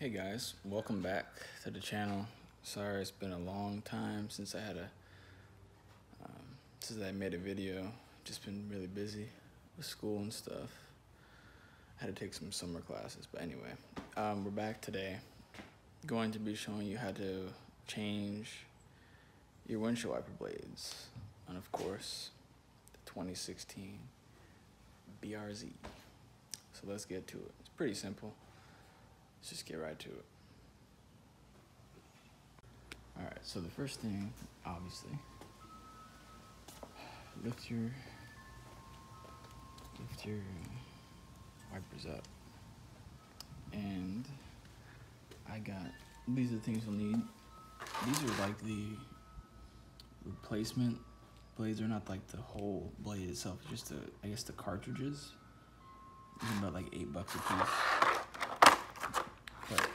Hey guys, welcome back to the channel. Sorry it's been a long time since I had a um, since I made a video. Just been really busy with school and stuff. I had to take some summer classes, but anyway, um, we're back today. Going to be showing you how to change your windshield wiper blades, and of course, the 2016 BRZ. So let's get to it. It's pretty simple. Let's just get right to it. Alright, so the first thing, obviously, lift your lift your wipers up. And I got these are the things you'll need. These are like the replacement blades. They're not like the whole blade itself, just the I guess the cartridges. Are about like eight bucks a piece. But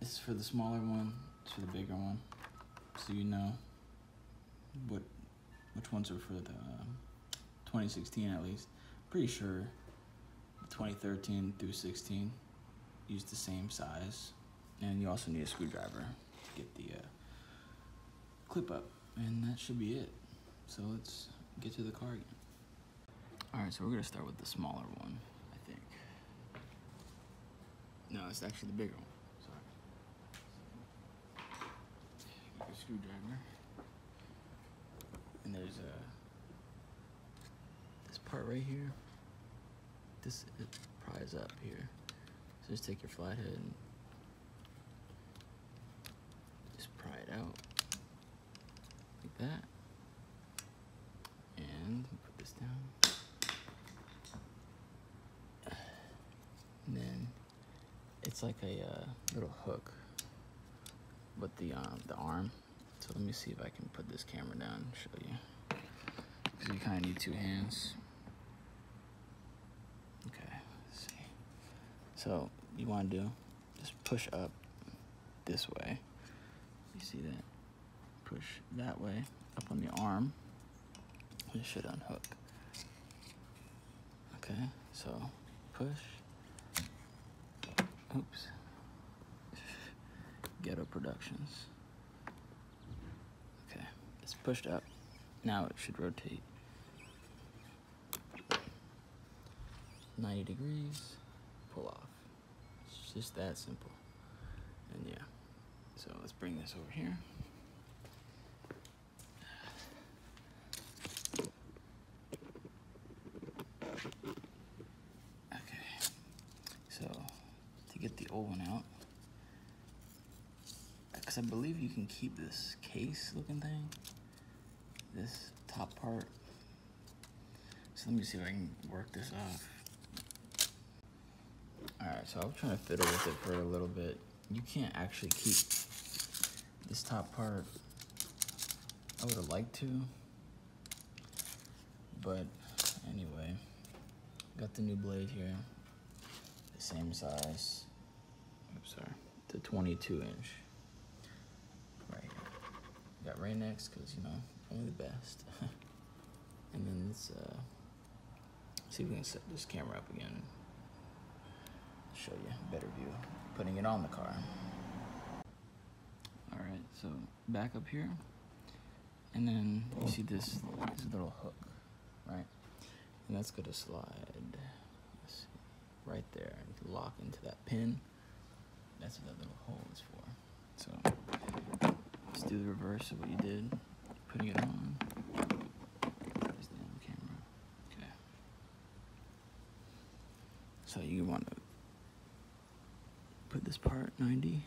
this is for the smaller one, it's for the bigger one. So you know what which ones are for the um, 2016 at least. Pretty sure 2013 through 16 use the same size. And you also need a screwdriver to get the uh, clip up. And that should be it. So let's get to the car again. Alright, so we're gonna start with the smaller one. I think. No, it's actually the bigger one. Sorry. Get your screwdriver. And there's a this part right here. This it pries up here. So just take your flathead and just pry it out like that. And put this down. And then it's like a uh, little hook with the um, the arm. So let me see if I can put this camera down and show you. Because you kind of need two hands. Okay, see. So you want to do, just push up this way. You see that? Push that way, up on the arm. It should unhook. Okay, so push Oops. Ghetto Productions. Pushed up. Now it should rotate 90 degrees, pull off. It's just that simple. And yeah, so let's bring this over here. Okay, so to get the old one out. Because I believe you can keep this case looking thing. This top part. So let me see if I can work this off. Alright, so I was trying to fiddle with it for a little bit. You can't actually keep this top part. I would have liked to. But anyway, got the new blade here. The same size oops, sorry, the 22 inch right here. Got Rain-X because, you know, only the best. and then let's uh, see if we can set this camera up again. Show you a better view. Putting it on the car. All right, so back up here. And then you see this, this little hook, right? And that's gonna slide right there lock into that pin. That's what that little hole is for. So let's do the reverse of what you did. Putting it on. The camera. Okay. So you want to put this part 90.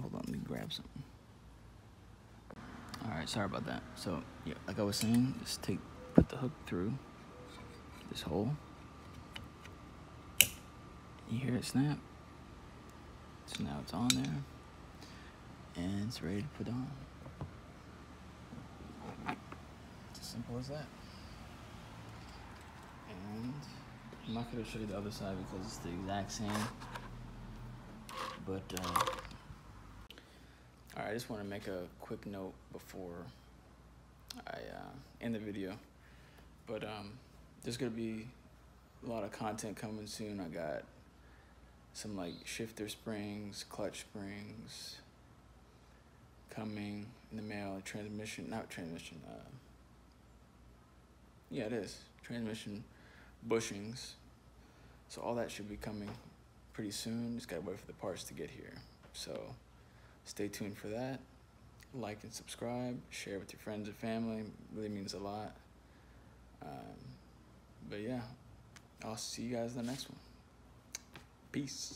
Hold on, let me grab something. Alright, sorry about that. So yeah, like I was saying, just take put the hook through this hole. You hear it snap? So now it's on there and it's ready to put on. It's as simple as that. And I'm not going to show you the other side because it's the exact same. But, uh, I just want to make a quick note before I uh, end the video. But um, there's going to be a lot of content coming soon. I got some like shifter springs, clutch springs coming in the mail, transmission, not transmission, uh, yeah, it is. Transmission bushings. So all that should be coming pretty soon. Just gotta wait for the parts to get here. So stay tuned for that. Like and subscribe. Share with your friends and family. really means a lot. Um, but yeah, I'll see you guys in the next one. Peace.